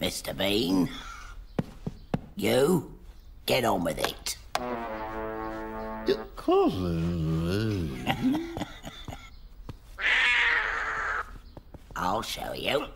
Mr. Bean. You, get on with it. I'll show you.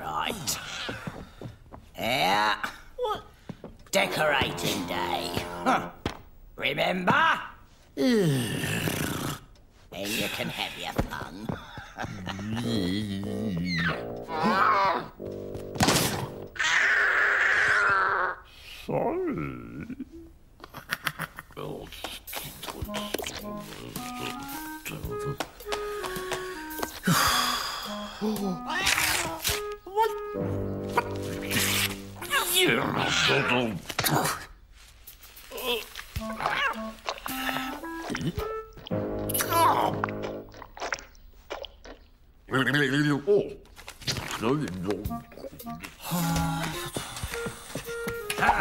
Right. Yeah. What? Decorating day. Huh. Remember? then you can have your fun. Oh.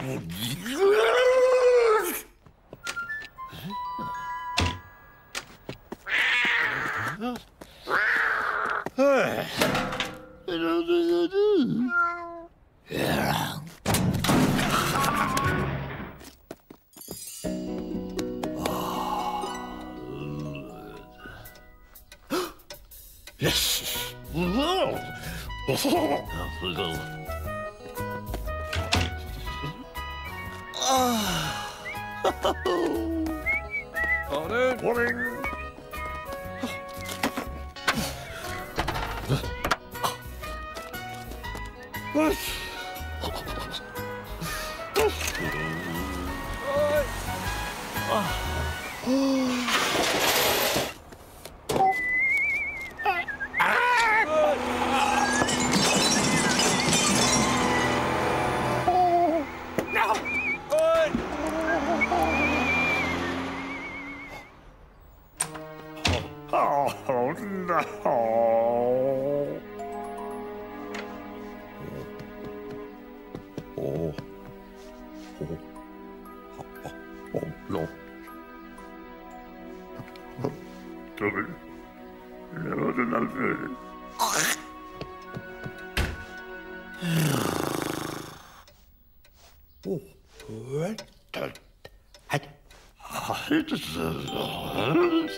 Morning. Ah. Morning. What? Oh, no. Tommy. No, no, no, no. Oh, what? the- ah, I- I just- uh,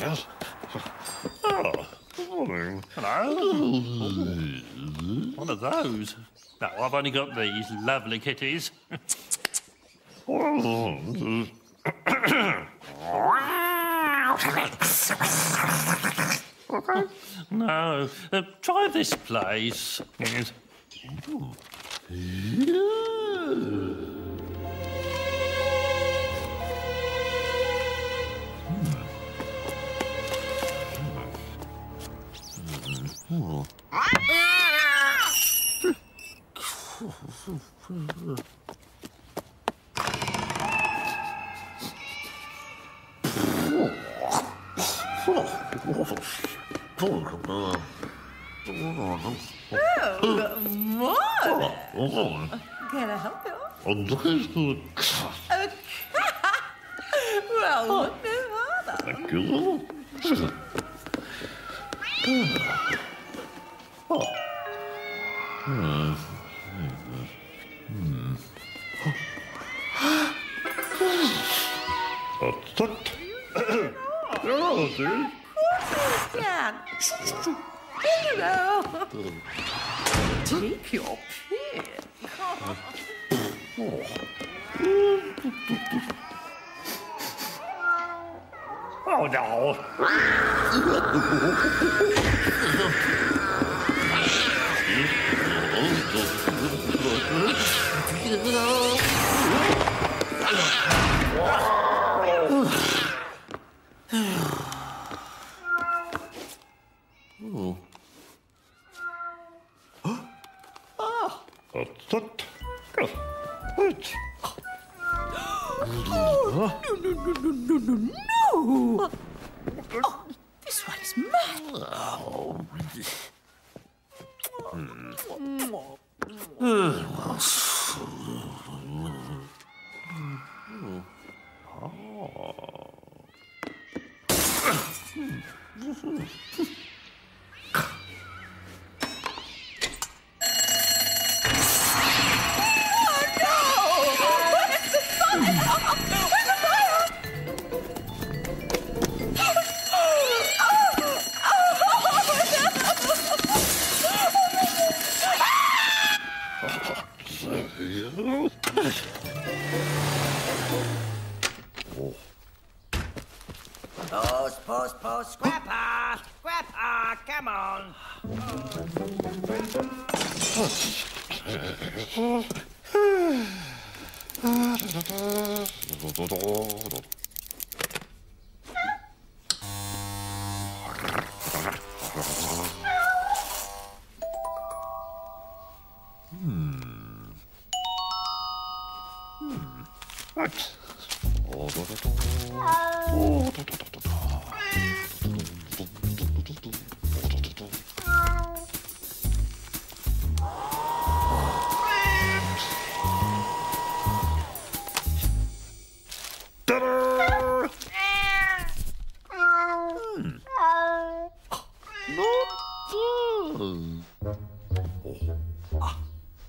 Yes. Oh, good morning. Hello. One of those. No, I've only got these lovely kitties. no, uh, try this place. Yes. Can I help you? Oh, Well, look no harder. Thank you. Tut, Hello. Take your pick. Oh no. Tut, tut. Ut. No. No, no, no, no, no, no! Oh, this one is mine. Pause, Oh,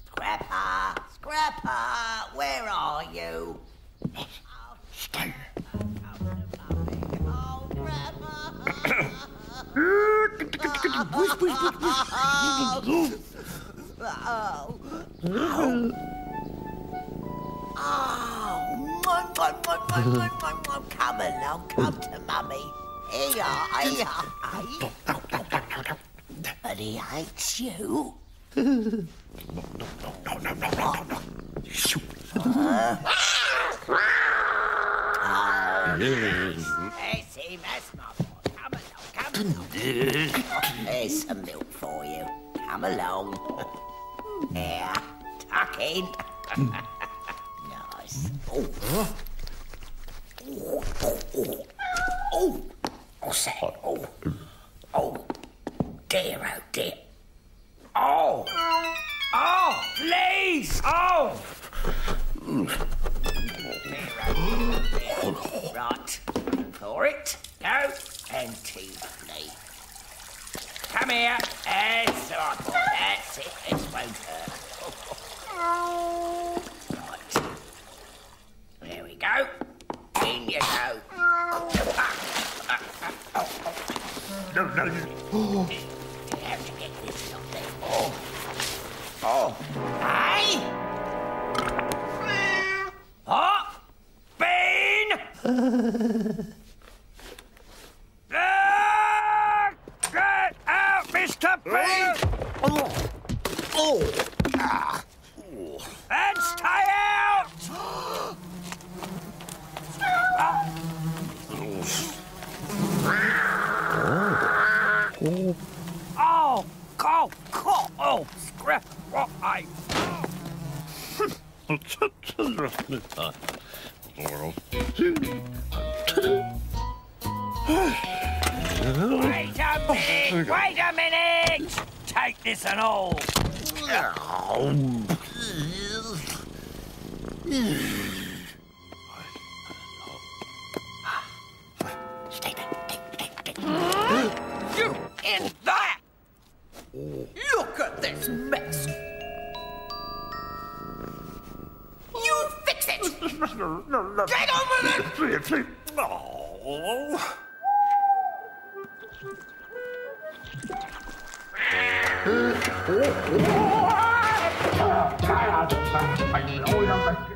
Scrapper! Scrapper! Where are you? Stay. Oh! Oh. Oh, mwah. come along, come to mummy. Here here are. He hates you. No, no, no, no, no, no. no! Shoot. Him, that's my boy. Come along, come along. There's some milk for you. Come along. Here, tuck in. nice. Oh. Oh, oh, oh, oh. That? Oh, oh, dear, oh dear. Oh, oh, please, oh. Right, for it. Go and teeth Come here. That's right. That's it. This won't hurt. Right. There we go. In you go. No, no, oh. Oh. Ah. And stay out! Oh, go, go, oh, scrap, what I... Wait a minute, wait a minute! Take this and all. You in there! Look at this mess! You fix it! Get over it! Oh. oh. oh, oh. sàn thành lôi ra tay